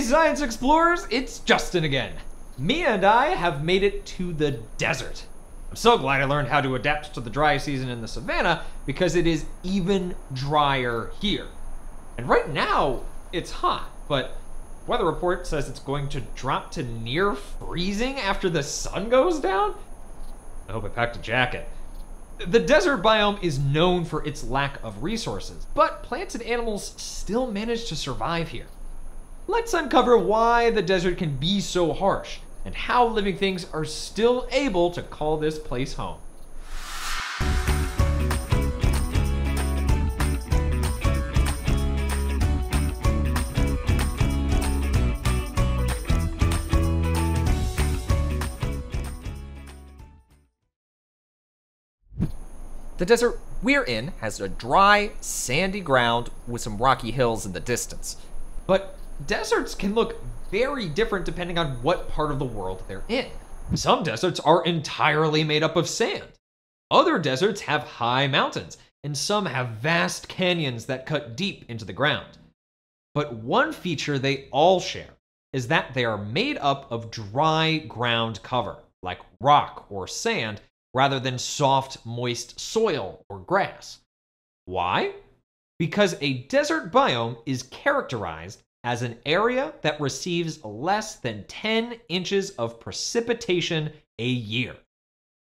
Science explorers, it's Justin again. Mia and I have made it to the desert. I'm so glad I learned how to adapt to the dry season in the savannah because it is even drier here. And right now, it's hot, but weather report says it's going to drop to near freezing after the sun goes down. I hope I packed a jacket. The desert biome is known for its lack of resources, but plants and animals still manage to survive here. Let's uncover why the desert can be so harsh and how living things are still able to call this place home. The desert we're in has a dry, sandy ground with some rocky hills in the distance. But deserts can look very different depending on what part of the world they're in. Some deserts are entirely made up of sand. Other deserts have high mountains, and some have vast canyons that cut deep into the ground. But one feature they all share is that they are made up of dry ground cover, like rock or sand, rather than soft, moist soil or grass. Why? Because a desert biome is characterized as an area that receives less than 10 inches of precipitation a year,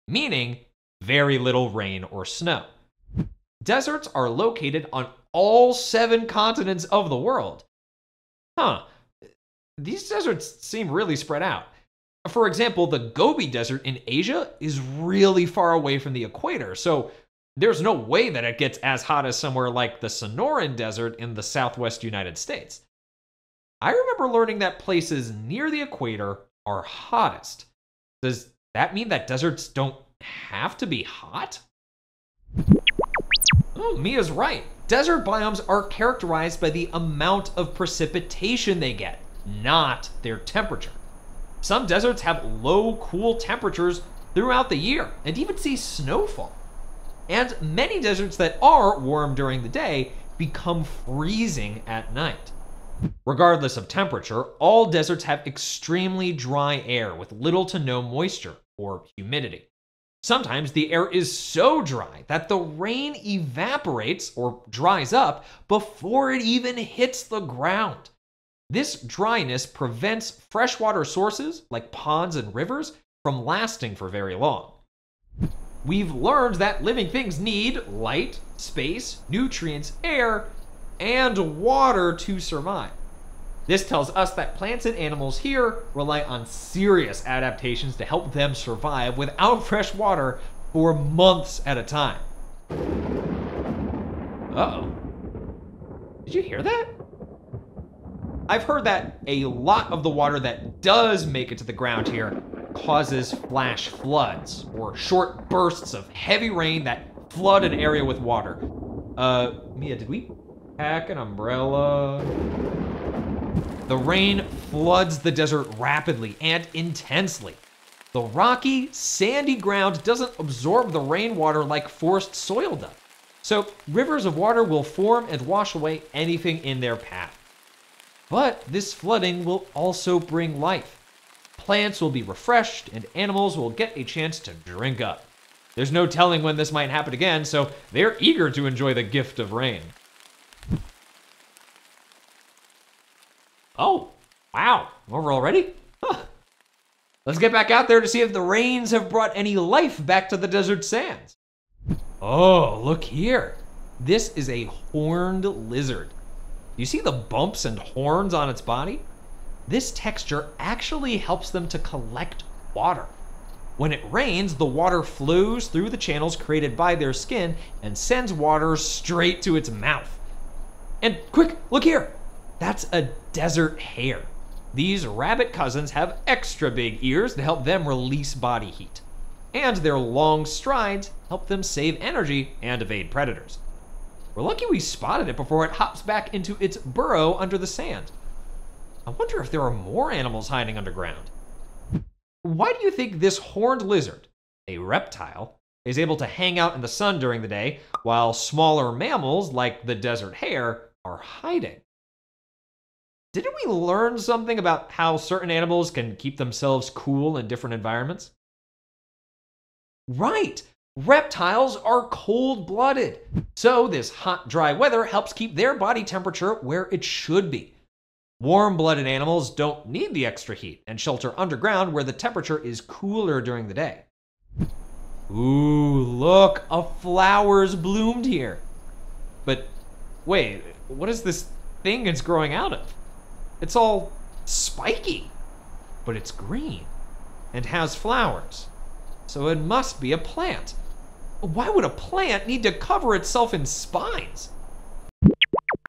meaning very little rain or snow. Deserts are located on all seven continents of the world. Huh, these deserts seem really spread out. For example, the Gobi Desert in Asia is really far away from the equator, so there's no way that it gets as hot as somewhere like the Sonoran Desert in the southwest United States. I remember learning that places near the equator are hottest. Does that mean that deserts don't have to be hot? Oh, Mia's right. Desert biomes are characterized by the amount of precipitation they get, not their temperature. Some deserts have low, cool temperatures throughout the year and even see snowfall. And many deserts that are warm during the day become freezing at night. Regardless of temperature, all deserts have extremely dry air with little to no moisture or humidity. Sometimes the air is so dry that the rain evaporates or dries up before it even hits the ground. This dryness prevents freshwater sources like ponds and rivers from lasting for very long. We've learned that living things need light, space, nutrients, air, and water to survive. This tells us that plants and animals here rely on serious adaptations to help them survive without fresh water for months at a time. Uh oh. Did you hear that? I've heard that a lot of the water that does make it to the ground here causes flash floods or short bursts of heavy rain that flood an area with water. Uh, Mia, did we pack an umbrella? The rain floods the desert rapidly and intensely. The rocky, sandy ground doesn't absorb the rainwater like forest soil does. So rivers of water will form and wash away anything in their path. But this flooding will also bring life. Plants will be refreshed and animals will get a chance to drink up. There's no telling when this might happen again, so they're eager to enjoy the gift of rain. Oh, wow, over already? Huh. Let's get back out there to see if the rains have brought any life back to the desert sands. Oh, look here. This is a horned lizard. You see the bumps and horns on its body? This texture actually helps them to collect water. When it rains, the water flows through the channels created by their skin and sends water straight to its mouth. And quick, look here. That's a desert hare. These rabbit cousins have extra big ears to help them release body heat. And their long strides help them save energy and evade predators. We're lucky we spotted it before it hops back into its burrow under the sand. I wonder if there are more animals hiding underground. Why do you think this horned lizard, a reptile, is able to hang out in the sun during the day while smaller mammals like the desert hare are hiding? Didn't we learn something about how certain animals can keep themselves cool in different environments? Right! Reptiles are cold blooded. So, this hot, dry weather helps keep their body temperature where it should be. Warm blooded animals don't need the extra heat and shelter underground where the temperature is cooler during the day. Ooh, look, a flower's bloomed here. But wait, what is this thing it's growing out of? It's all spiky, but it's green and has flowers. So it must be a plant. Why would a plant need to cover itself in spines?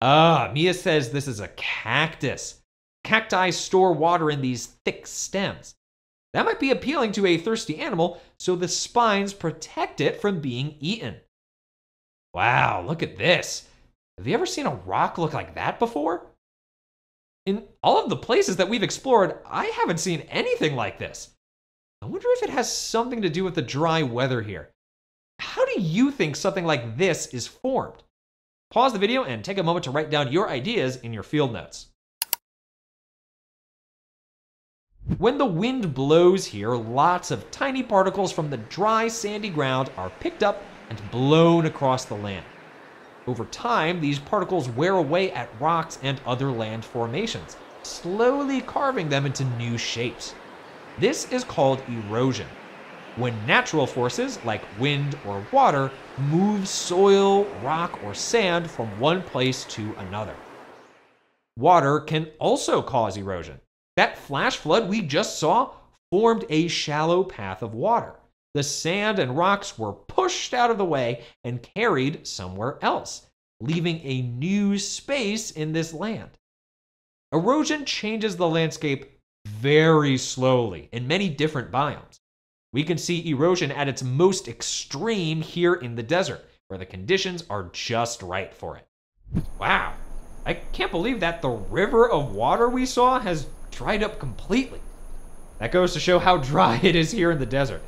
Ah, Mia says this is a cactus. Cacti store water in these thick stems. That might be appealing to a thirsty animal, so the spines protect it from being eaten. Wow, look at this. Have you ever seen a rock look like that before? In all of the places that we've explored, I haven't seen anything like this. I wonder if it has something to do with the dry weather here. How do you think something like this is formed? Pause the video and take a moment to write down your ideas in your field notes. When the wind blows here, lots of tiny particles from the dry, sandy ground are picked up and blown across the land. Over time, these particles wear away at rocks and other land formations, slowly carving them into new shapes. This is called erosion. When natural forces, like wind or water, move soil, rock, or sand from one place to another. Water can also cause erosion. That flash flood we just saw formed a shallow path of water. The sand and rocks were pushed out of the way and carried somewhere else, leaving a new space in this land. Erosion changes the landscape very slowly in many different biomes. We can see erosion at its most extreme here in the desert, where the conditions are just right for it. Wow, I can't believe that the river of water we saw has dried up completely. That goes to show how dry it is here in the desert.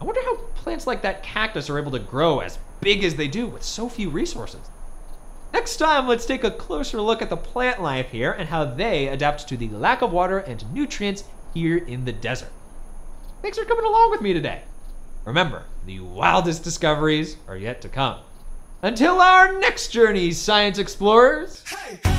I wonder how plants like that cactus are able to grow as big as they do with so few resources. Next time, let's take a closer look at the plant life here and how they adapt to the lack of water and nutrients here in the desert. Thanks for coming along with me today. Remember, the wildest discoveries are yet to come. Until our next journey, science explorers. Hey.